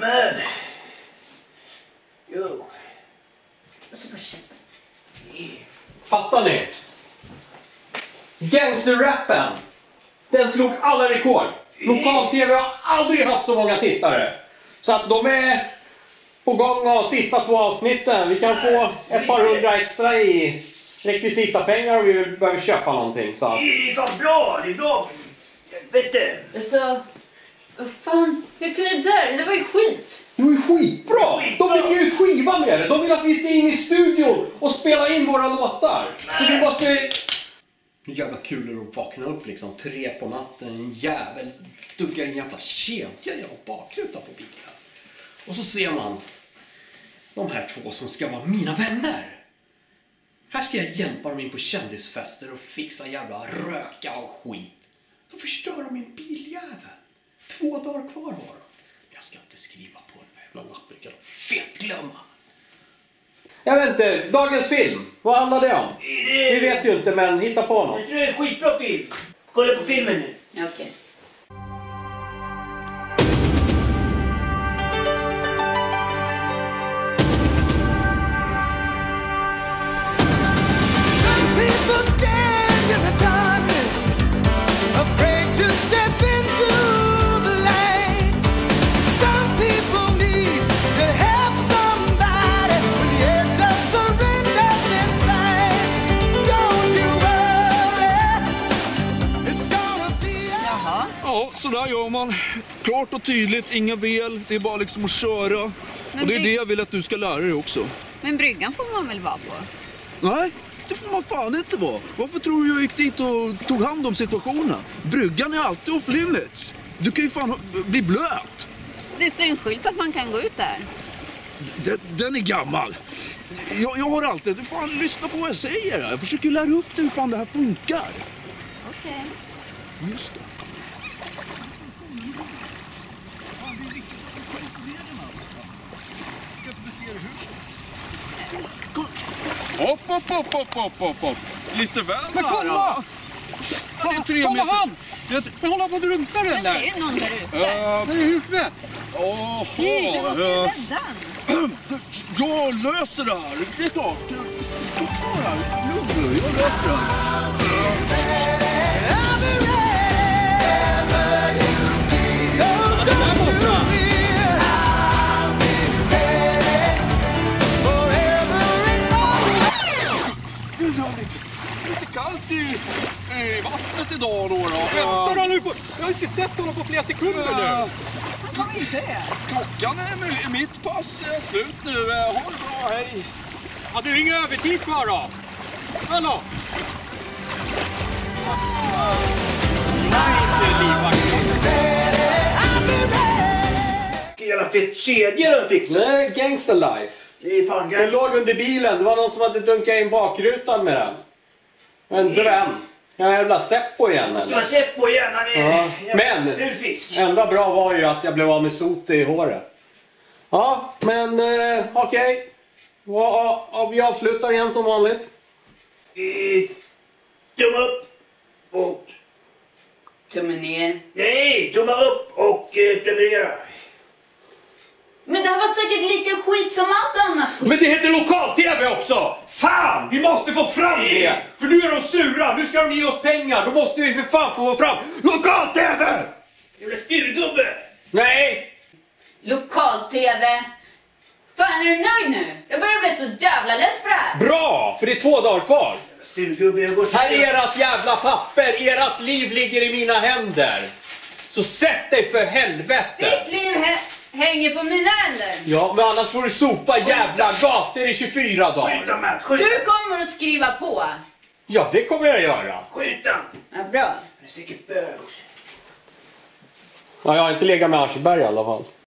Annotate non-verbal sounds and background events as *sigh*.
mad. Yo. Alltså, Fattar ni? Gangsterrappen. Den slog alla rekord. Lokal-tv har aldrig haft så många tittare. Så att de är på gång av sista två avsnitten. Vi kan få ett par hundra extra i rekvisitapengar om vi behöver köpa någonting. Så att... Det är fan bra! Det är bra! Vet du? Vad fan, hur kunde det där? Det var ju skit. Det var ju skitbra! De vill ge ut skiva med det. De vill att vi ska in i studion och spela in våra låtar. Så vi måste... Hur jävla kul är det att vakna upp liksom tre på natten, en jävel duggar en jävla kedja i bakrutan på bilen. Och så ser man de här två som ska vara mina vänner. Här ska jag hjälpa dem in på kändisfester och fixa jävla röka och skit. Då förstör de min biljävel. Två dagar kvar har de. Jag ska inte skriva på den här jävla lappen. Jag kan fetglömma. Jag vet inte, dagens film. Vad handlar det om? Det- Vi vet ju inte, men hitta på något. Jag tror det är en skitbra film. Kolla på filmen nu. Okej. People Ja, så där gör man. Klart och tydligt, inga vel. Det är bara liksom att köra. Och det är det jag vill att du ska lära dig också. Men bryggan får man väl vara på? Nej, det får man fan inte vara. Varför tror du jag gick dit och tog hand om situationen? Bryggan är alltid off limits. Du kan ju fan bli blöt. Det en skylt att man kan gå ut där. Den, den är gammal. Jag, jag har alltid... Du fan, lyssna på vad jag säger. Jag försöker lära upp dig hur fan det här funkar. Okej. Just det. Hopp, hopp, hopp, hopp, hopp, hopp, hopp. Lite väl Men kolla! Det är tre Kolla han! Det Men hålla på och drunknar den Men det är där! ju någon där ute. är... Det är huvudet! Jaha, Du måste ju rädda den. *clears throat* jag löser det här. Det är klart. Stå kvar här. Lugn nu, jag löser det här. Det är lite, lite kallt i, i vattnet idag då. då. Väntar han nu på... Jag har inte sett honom på flera sekunder nu! Han var inte det. Klockan är mi- mitt pass är slut nu. Eh, Ha det bra, hej. Hade du ingen övertid kvar då? Hallå? Vilken jävla fet kedja de fixade. Nej, Gangster Life. Det är fan Den låg under bilen. Det var någon som hade dunkat in bakrutan med den. En dröm. Ja, jävla Seppo igen Det var eller? Seppo igen. Han är Ja, men- ful fisk. Enda bra var ju att jag blev av med sot i håret. Ja, men eh, okej. Ja, Vi avslutar igen som vanligt. Tumme upp och... Tummen ner. Nej, tumma upp och eh, prenumerera. Här var säkert lika skit som allt annat skit. Men det heter lokal-tv också! Fan! Vi måste få fram det! För nu är de sura, nu ska de ge oss pengar. Då måste vi för fan få fram lokal-tv! Jävla styrgubbe! Nej! Lokal-tv. Fan, är du nöjd nu? Jag börjar bli så jävla less på det här. Bra! För det är två dagar kvar. Jävla Styrgubbe, jag går till... Här är ert jävla papper. Ert liv ligger i mina händer. Så sätt dig för helvete! Ditt liv hä- hänger på mina händer. Ja, men annars får du sopa jävla gator i 24 Skjut dagar. han Matt, skjut Du kommer att skriva på. Ja, det kommer jag göra. Skjut han. Ja, bra. Han är säkert bög. Ja, jag har inte legat med Aschberg i alla fall.